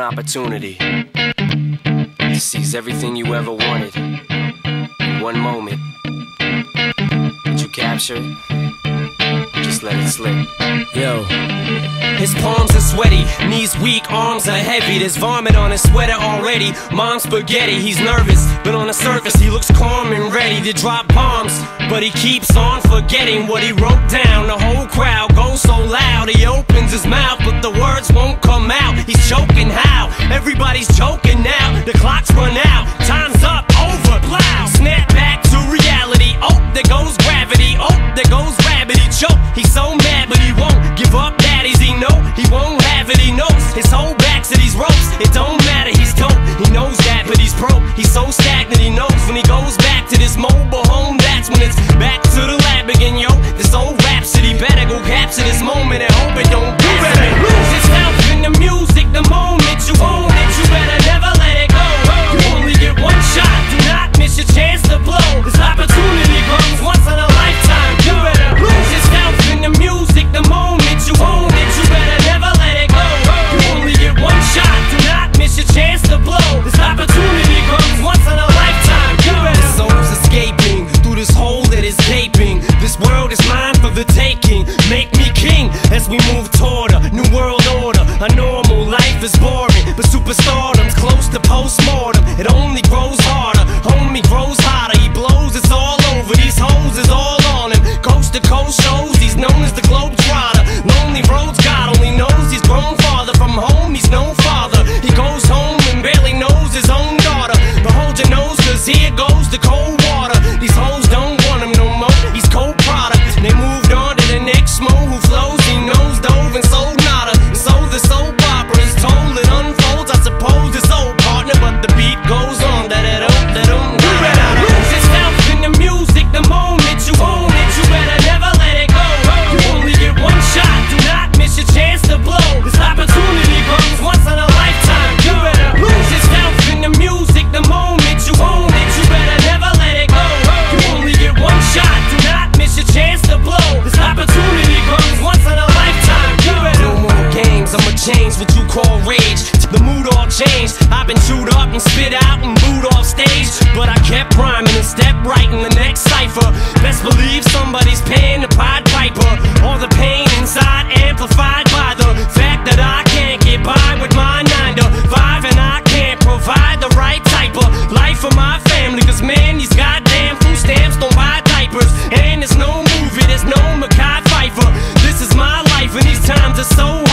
opportunity to seize everything you ever wanted in one moment. Did you capture it? Just let it slip. Yo. His palms are sweaty, knees weak, arms are heavy. There's vomit on his sweater already. Mom's spaghetti, he's nervous, but on he looks calm and ready to drop bombs. But he keeps on forgetting what he wrote down. The whole crowd goes so loud, he opens his mouth, but the words won't come out. He's choking how? Everybody's choking now. The clock's run out, time's up, over, plow. Snap back to reality. Oh, there goes gravity. Oh, there goes rabbit. He choke. He's so mad, but he won't give up. Daddies, he know he won't have it. He knows his whole back to these ropes. It don't matter. He's dope. He knows that, but he's broke. He's so stagnant. He knows when he goes back to this mobile home. That's when it's back to the lab again, yo. This old rhapsody better go capture this moment and hope it don't. Life is boring, but superstardom's close to postmortem. It only grows harder, homie grows hotter. He blows, it's all over. These hoes is all on him. Coast to coast shows, he's known as the globe trotter. Lonely roads, God only knows he's grown farther from home. He's no father. He goes home and barely knows his own daughter. But hold your nose, cause here goes the cold told. It call rage. The mood all changed. I've been chewed up and spit out and booed off stage. But I kept rhyming and stepped right in the next cipher. Best believe somebody's paying the Pied Piper. All the pain inside amplified by the fact that I can't get by with my nine to five and I can't provide the right type of life for my family. Cause man, these goddamn food stamps don't buy diapers. And there's no movie, there's no Mekhi Phifer. This is my life and these times are so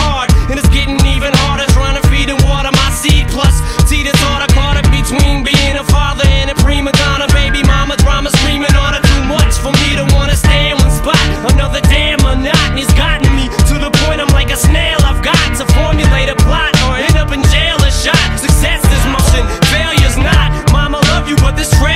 this